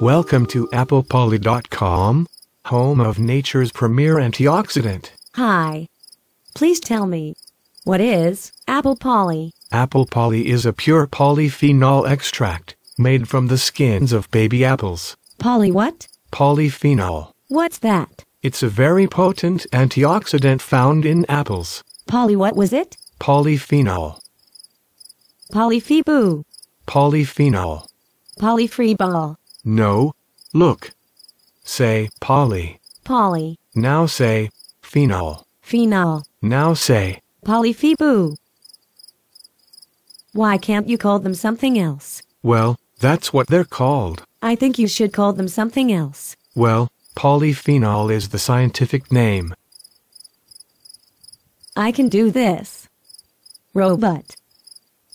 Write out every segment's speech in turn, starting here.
Welcome to ApplePoly.com, home of nature's premier antioxidant. Hi. Please tell me, what is apple poly? Apple Poly is a pure polyphenol extract made from the skins of baby apples. Poly what? Polyphenol. What's that? It's a very potent antioxidant found in apples. Poly what was it? Polyphenol. Polyphebu. Polyphenol. Polyfree ball. No. Look. Say poly. Poly. Now say phenol. Phenol. Now say Polyphebu. Why can't you call them something else? well, that's what they're called. I think you should call them something else. Well, polyphenol is the scientific name. I can do this. Robot.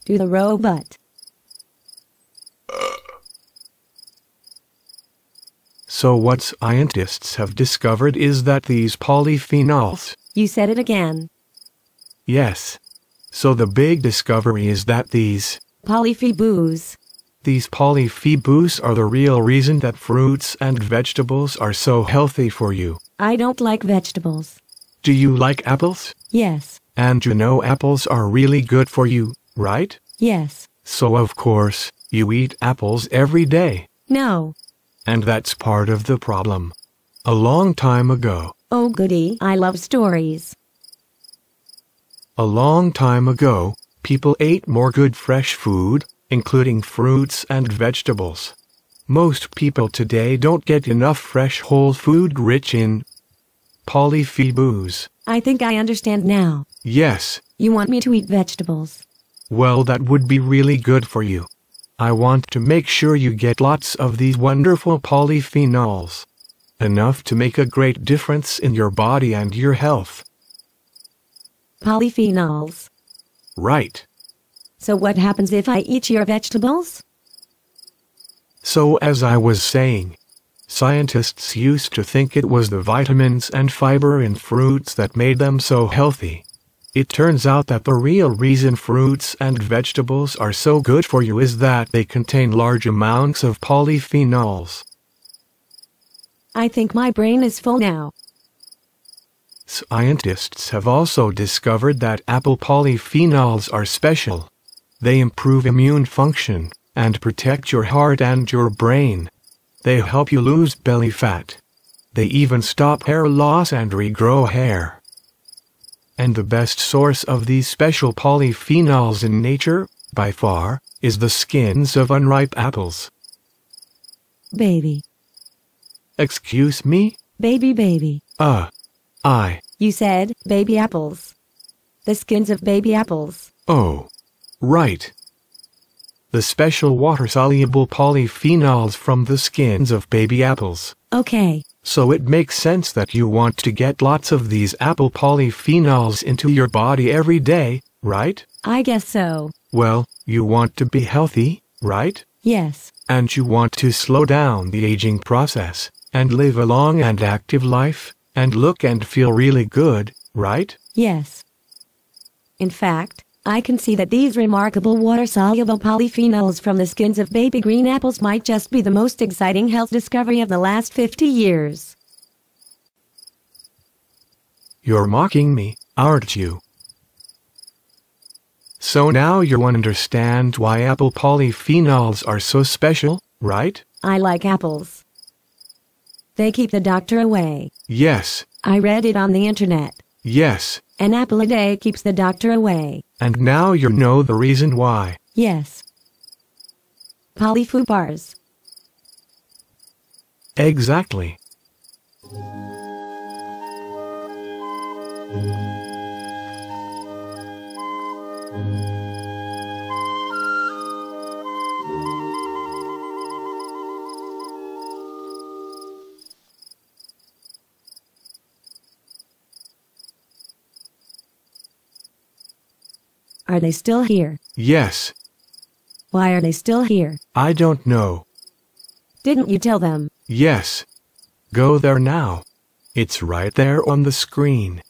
Do the robot. So what scientists have discovered is that these polyphenols, You said it again. yes. So the big discovery is that these Polyphebus. These polyphebus are the real reason that fruits and vegetables are so healthy for you. I don't like vegetables. Do you like apples? Yes. And you know apples are really good for you, right? Yes. So of course, you eat apples every day. No. And that's part of the problem. A long time ago, Oh goody, I love stories. a long time ago, people ate more good fresh food, including fruits and vegetables. Most people today don't get enough fresh whole food rich in polyphenols. I think I understand now. Yes, You want me to eat vegetables. well that would be really good for you. I want to make sure you get lots of these wonderful polyphenols. Enough to make a great difference in your body and your health. Polyphenols. Right. So what happens if I eat your vegetables? So as I was saying, scientists used to think it was the vitamins and fiber in fruits that made them so healthy. It turns out that the real reason fruits and vegetables are so good for you is that they contain large amounts of polyphenols. I think my brain is full now. Scientists have also discovered that apple polyphenols are special. They improve immune function and protect your heart and your brain. They help you lose belly fat. They even stop hair loss and regrow hair. And the best source of these special polyphenols in nature, by far, is the skins of unripe apples. Baby. Excuse me? Baby baby. Uh, I, You said baby apples. The skins of baby apples. oh, right. The special water-soluble polyphenols from the skins of baby apples. Okay. So it makes sense that you want to get lots of these apple polyphenols into your body every day, right? I guess so. Well, you want to be healthy, right? Yes. And you want to slow down the aging process, and live a long and active life, and look and feel really good, right? Yes. In fact, I can see that these remarkable water-soluble polyphenols from the skins of baby green apples might just be the most exciting health discovery of the last 50 years. You're mocking me, aren't you? So now you understand why apple polyphenols are so special, right? I like apples. They keep the doctor away. Yes, I read it on the internet. yes, An apple a day keeps the doctor away. and now you know the reason why. Yes. Polyfoo bars. Exactly. Are they still here? Yes, Why are they still here? I don't know. Didn't you tell them? Yes. Go there now. It's right there on the screen.